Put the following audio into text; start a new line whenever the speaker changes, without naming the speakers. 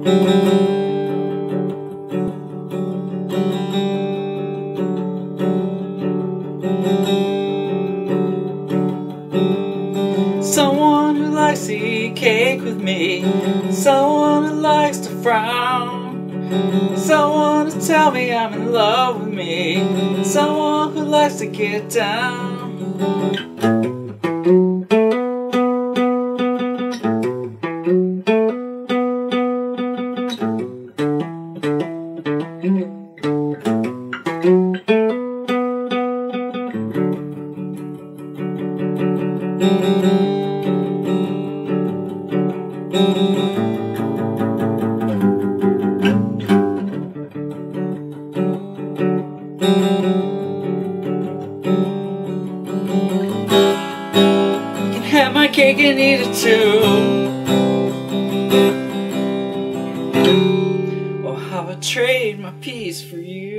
Someone who likes to eat cake with me. Someone who likes to frown. Someone to tell me I'm in love with me. Someone who likes to get down. Have my cake and eat it too. Or how I trade my peace for you.